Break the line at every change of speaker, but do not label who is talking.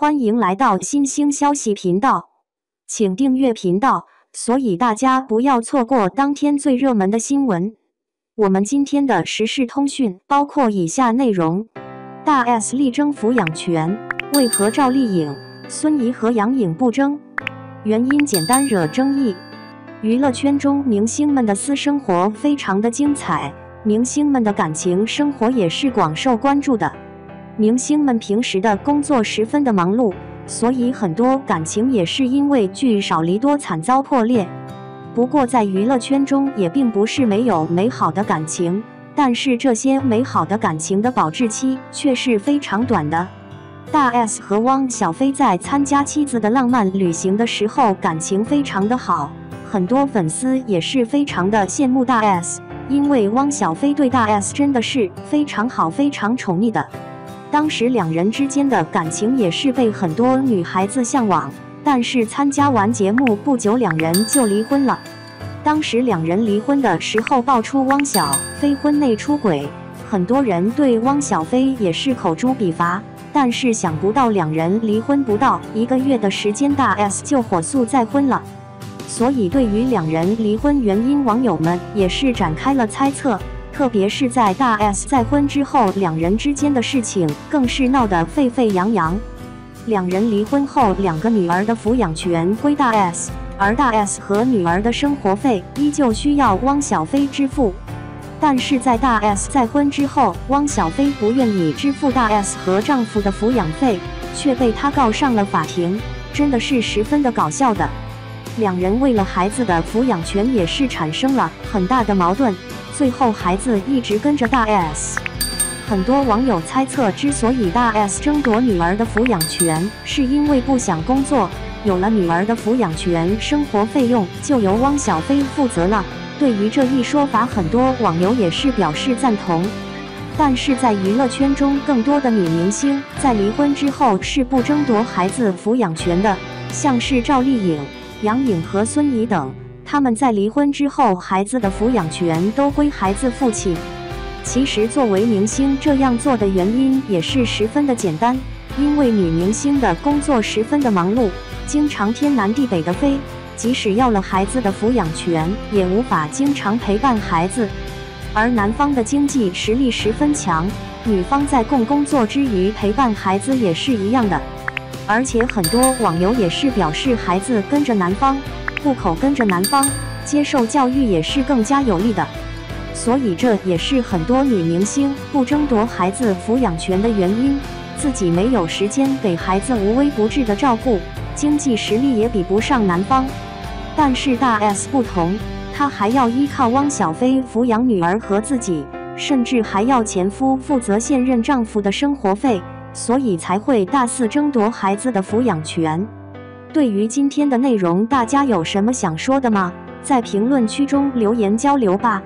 欢迎来到新兴消息频道，请订阅频道，所以大家不要错过当天最热门的新闻。我们今天的时事通讯包括以下内容：大 S 力争抚养权，为何赵丽颖、孙怡和杨颖不争？原因简单，惹争议。娱乐圈中明星们的私生活非常的精彩，明星们的感情生活也是广受关注的。明星们平时的工作十分的忙碌，所以很多感情也是因为聚少离多，惨遭破裂。不过在娱乐圈中也并不是没有美好的感情，但是这些美好的感情的保质期却是非常短的。大 S 和汪小菲在参加妻子的浪漫旅行的时候，感情非常的好，很多粉丝也是非常的羡慕大 S，因为汪小菲对大 S 真的是非常好，非常宠溺的。当时两人之间的感情也是被很多女孩子向往，但是参加完节目不久，两人就离婚了。当时两人离婚的时候，爆出汪小菲婚内出轨，很多人对汪小菲也是口诛笔伐。但是想不到两人离婚不到一个月的时间，大 S 就火速再婚了。所以对于两人离婚原因，网友们也是展开了猜测。特别是在大 S 再婚之后，两人之间的事情更是闹得沸沸扬扬。两人离婚后，两个女儿的抚养权归大 S，而大 S 和女儿的生活费依旧需要汪小菲支付。但是在大 S 再婚之后，汪小菲不愿意支付大 S 和丈夫的抚养费，却被他告上了法庭，真的是十分的搞笑的。两人为了孩子的抚养权也是产生了很大的矛盾。最后，孩子一直跟着大 S。很多网友猜测，之所以大 S 争夺女儿的抚养权，是因为不想工作，有了女儿的抚养权，生活费用就由汪小菲负责了。对于这一说法，很多网友也是表示赞同。但是在娱乐圈中，更多的女明星在离婚之后是不争夺孩子抚养权的，像是赵丽颖、杨颖和孙怡等。他们在离婚之后，孩子的抚养权都归孩子父亲。其实，作为明星这样做的原因也是十分的简单，因为女明星的工作十分的忙碌，经常天南地北的飞，即使要了孩子的抚养权，也无法经常陪伴孩子。而男方的经济实力十分强，女方在供工作之余陪伴孩子也是一样的。而且很多网友也是表示，孩子跟着男方。户口跟着男方接受教育也是更加有利的，所以这也是很多女明星不争夺孩子抚养权的原因。自己没有时间给孩子无微不至的照顾，经济实力也比不上男方。但是大 S 不同，她还要依靠汪小菲抚养女儿和自己，甚至还要前夫负责现任丈夫的生活费，所以才会大肆争夺孩子的抚养权。对于今天的内容，大家有什么想说的吗？在评论区中留言交流吧。